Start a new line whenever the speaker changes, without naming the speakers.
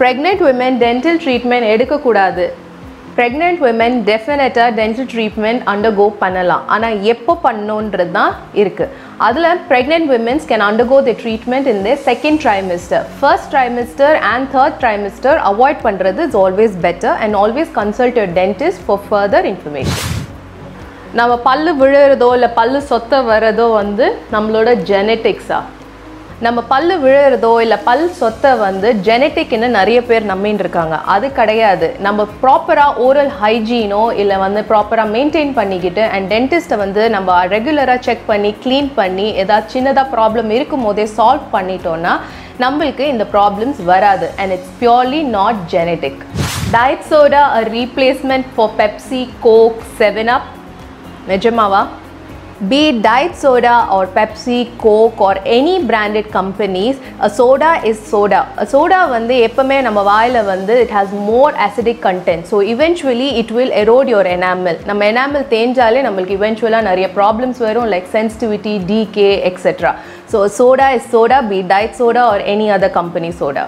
Pregnant women dental treatment எடுக்கக்கூடாது. Pregnant women டெஃபினட்டாக dental treatment undergo பண்ணலாம். ஆனால் எப்போ பண்ணணுன்றது தான் இருக்குது அதில் pregnant womens can undergo the treatment in the second trimester first trimester and third trimester avoid பண்ணுறது is always better and always consult your dentist for further information நம்ம பல்லு விழுறதோ இல்லை பல்லு சொத்த வர்றதோ வந்து நம்மளோட ஜெனட்டிக்ஸாக நம்ம பல்லு விழுறதோ இல்லை பல் சொத்தை வந்து ஜெனட்டிக்னு நிறைய பேர் நம்பின்னு இருக்காங்க அது கிடையாது. நம்ம ப்ராப்பராக ஓரல் ஹைஜீனோ இல்லை வந்து ப்ராப்பராக மெயின்டைன் பண்ணிக்கிட்டு அண்ட் டென்டிஸ்ட்டை வந்து நம்ம ரெகுலராக செக் பண்ணி க்ளீன் பண்ணி ஏதாவது சின்னதாக ப்ராப்ளம் இருக்கும் போதே சால்வ் பண்ணிட்டோன்னா நம்மளுக்கு இந்த ப்ராப்ளம்ஸ் வராது. And it's purely not genetic diet soda a replacement for Pepsi Coke seven up நிஜமாவா? Be it diet soda or pepsi coke or any branded companies a soda is soda a soda வந்து எப்பவுமே நம்ம வாயில வந்து it has more acidic content so eventually it will erode your enamel நம்ம enamel தேஞ்சாலே நம்மளுக்கு eventually நிறைய problems வரும் like sensitivity decay etc so soda is soda be it diet soda or any other company soda